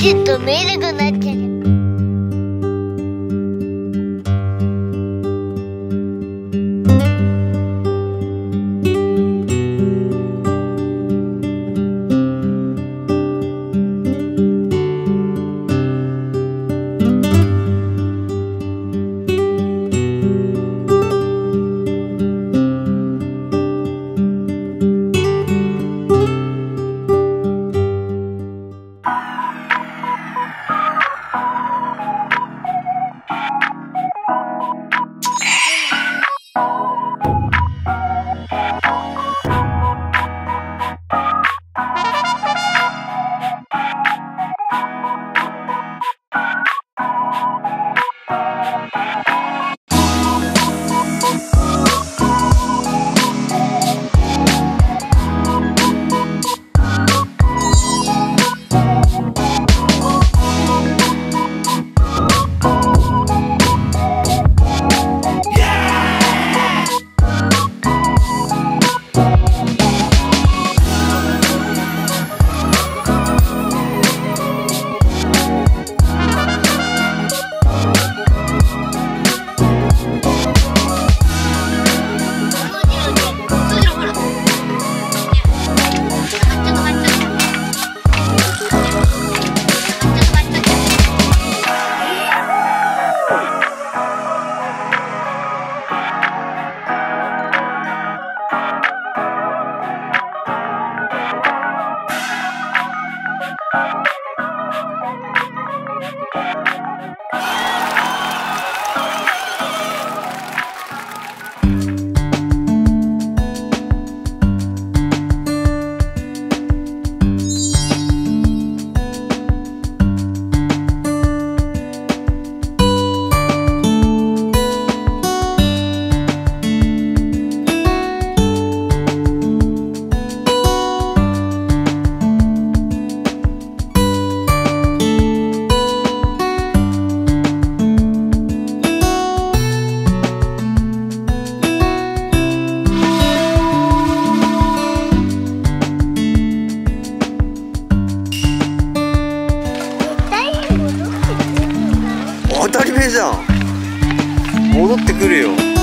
チとメールが戻ってくるよ。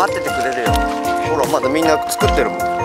待っててくれるよ。ほらまだみんな作ってるもん。